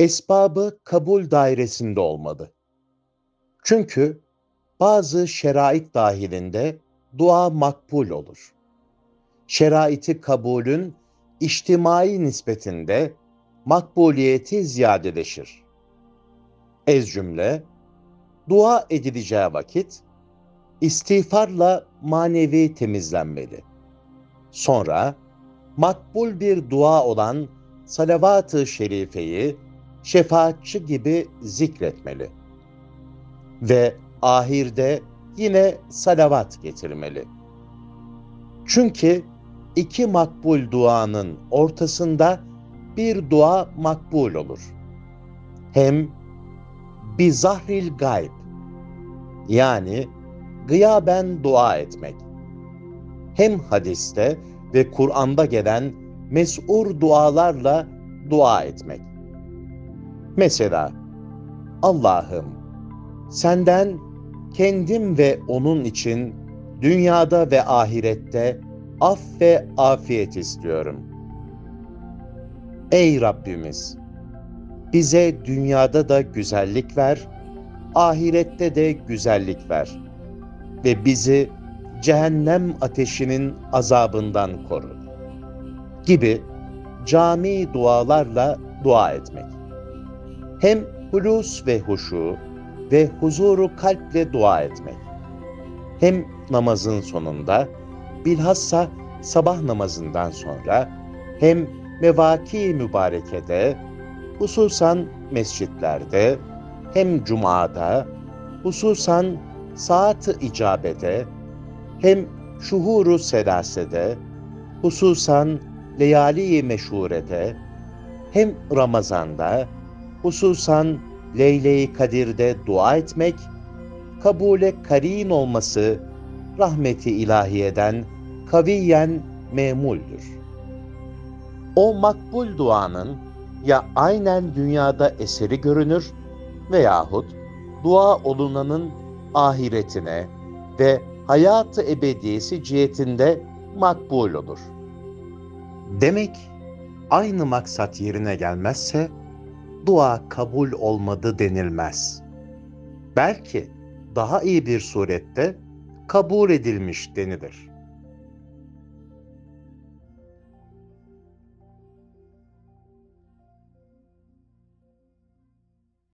esbabı kabul dairesinde olmalı. Çünkü bazı şerait dahilinde dua makbul olur. Şeraiti kabulün içtimai nispetinde makbuliyeti ziyadeleşir. Ez cümle, dua edileceği vakit istiğfarla manevi temizlenmeli. Sonra makbul bir dua olan salavat-ı şerifeyi şefaatçi gibi zikretmeli. Ve ahirde yine salavat getirmeli. Çünkü iki makbul duanın ortasında bir dua makbul olur. Hem bir zahril gayb yani gıyaben dua etmek. Hem hadiste ve Kur'an'da gelen mes'ur dualarla dua etmek. Mesela Allah'ım senden kendim ve onun için dünyada ve ahirette af ve afiyet istiyorum. Ey Rabbimiz! Bize dünyada da güzellik ver, ahirette de güzellik ver ve bizi cehennem ateşinin azabından koru. Gibi cami dualarla dua etmek. Hem hulus ve huşu ve huzuru kalple dua etmek. Hem namazın sonunda, bilhassa sabah namazından sonra, hem mevaki mübarekede, hususan mescitlerde, hem cumada, hususan saat-ı icabede, hem şuhuru selasede, hususan leyali meşhurede, hem Ramazan'da, hususan Leyle-i Kadir'de dua etmek, kabule karin olması rahmeti ilahiyeden kaviyen memuldür. O makbul duanın ya aynen dünyada eseri görünür veyahut dua olunanın ahiretine ve hayatı ebediyesi cihetinde makbul olur. Demek aynı maksat yerine gelmezse dua kabul olmadı denilmez. Belki daha iyi bir surette kabul edilmiş denilir.